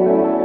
Música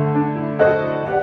Música